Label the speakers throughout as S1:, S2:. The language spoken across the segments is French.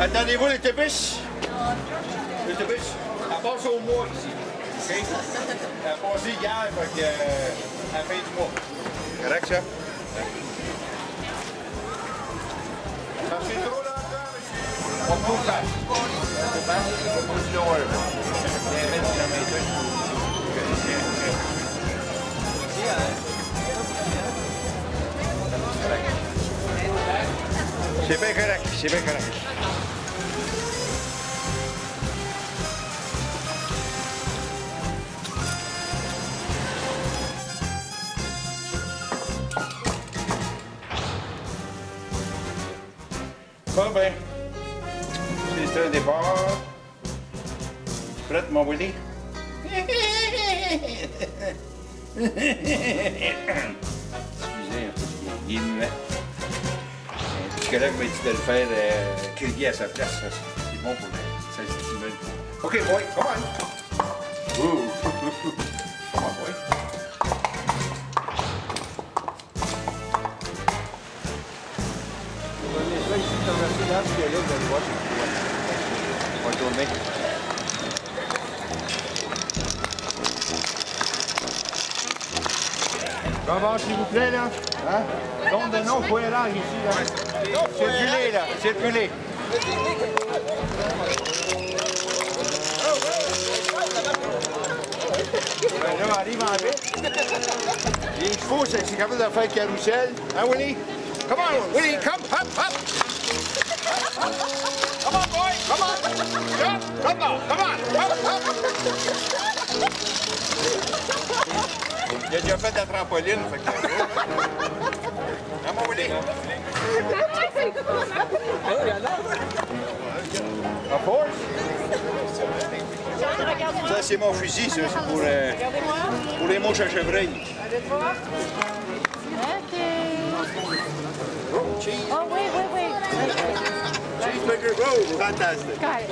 S1: Attendez-vous l'autobus? L'autobus? Elle passe au mois ici. OK? Elle a passé hier, fait que, euh, à la fin du mois. Correct, ça? Merci trop longtemps, monsieur. On peut faire. On peut faire. On peut faire. On peut faire. 20 km. Si ve caray, si ve caray. Bye-bye. Sister départ. bar. Fred Mobley. il est muet. Un psychologue m'a dit de le faire euh, crier à sa place. C'est bon pour le- ça stimule. OK, boy, come on. Ooh. come on, boy. On va tourner. Bon, bon, s'il vous plaît, là. Hein? Donne de nom, point large ici, là. Circulez, là. Circulez. Ben là, arrive en vite. Les chevaux, c'est capable de faire carrousel. Hein, Willy? Come on, Willy, come, hop, hop. Come on, boy, come on. Jump, come on, come on, hop, hop. Il a déjà fait de la trampoline, fait que... Hein, mon. Ça, c'est mon fusil, ça. C'est pour, euh, pour les mouches à chevreuil.
S2: Ok.
S1: Oh, cheese.
S2: Oh, wait, wait, wait.
S1: Cheeseburger. Oh, fantastic.
S2: Got it.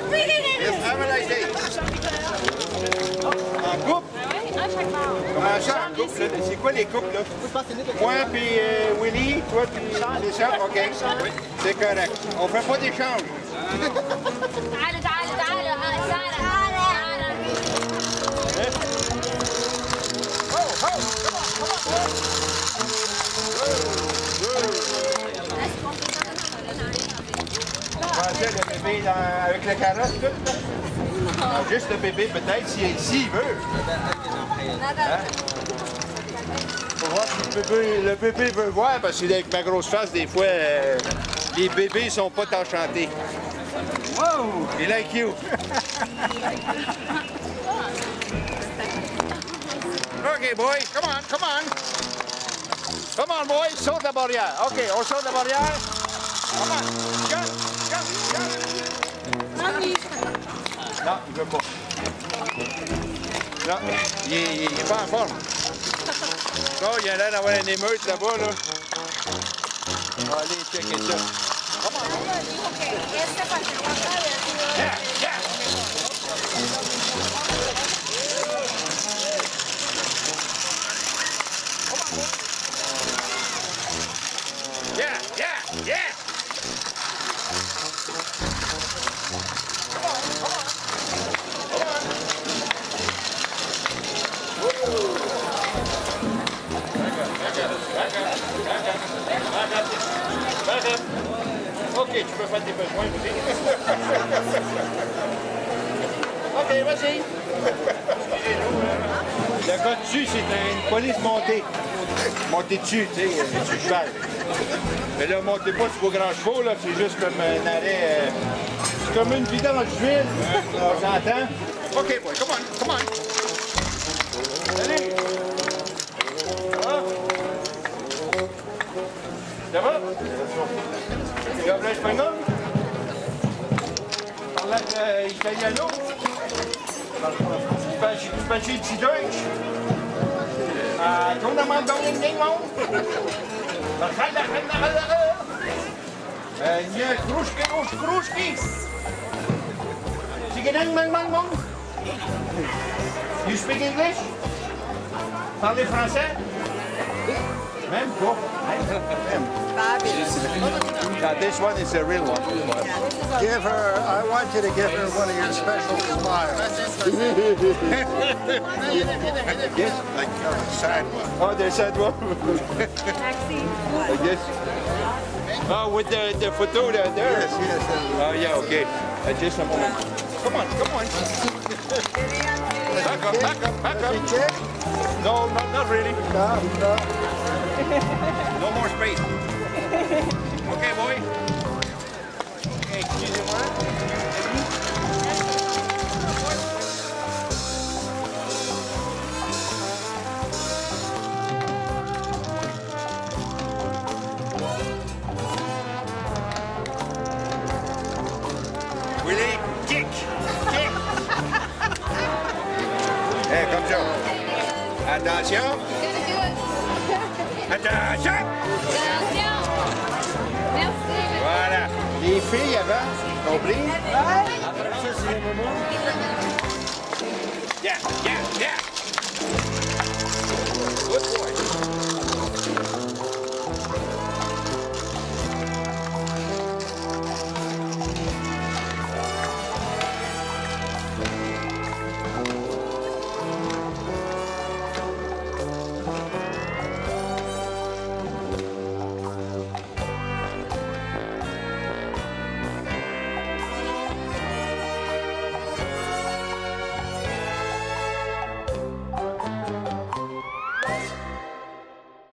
S1: Yes, have a nice day. En couple?
S2: À chaque fois.
S1: Comment ça, en couple? là? C'est quoi les couples, là? Moi puis euh, Willy, toi puis... C'est ça? OK. Oui. C'est correct. On fait pas d'échange.
S2: تعالوا تعالوا تعالوا تعالوا تعالوا
S1: Pensais le bébé dans- avec la carotte, tout? Non, juste le bébé, peut-être, s'il s'il veut. Faut voir si le bébé, le bébé veut voir, parce que avec ma grosse face, des fois, euh, les bébés sont pas enchantés. Wow! He like you. OK, boy, come on, come on. Come on, boy, saute la barrière. OK, on saute la barrière. Come on, jump, jump, jump. Non, il veut pas. Non, il est, il est pas en forme. Non, il a l'air d'avoir une émeute là-bas, là. On va aller checker ça. Yeah, yeah, yeah. Tu peux faire tes besoins aussi. OK, vas-y. Le gars dessus, c'est une police montée. Montée dessus, tu sais, euh, sur le cheval. Mais là, montez pas sur vos grands chevaux, là, c'est juste comme un arrêt. euh, c'est comme une vidange d'huile. On s'entend? OK, boy, come on, come on. Ah, eh, italiano? Os bandidos dois? Ah, então não mandam ninguém não. Nie, kruszki, już kruszki! Chicken man, man, man! You speak English? Parlez français? Même pas. Même. Now, this one is a real one.
S3: Give her, I want you to give her one of your special smiles.
S1: Yes.
S3: Like a sad one.
S1: Oh, there's that one. Like this. Oh, with the, the photo there. there.
S3: Yes, yes.
S1: Oh, yeah, okay. Uh, just a moment. Come on, come on. Back up, back up, back up. No, not, not really.
S3: No, no.
S1: No more space. Okay, boy. Okay, excuse me. Willie, kick, kick. Comme ça. Attention,
S2: Gonna do it.
S1: attention.
S2: Attention.
S1: Les filles, avant, compris? Ouais. ja! ça,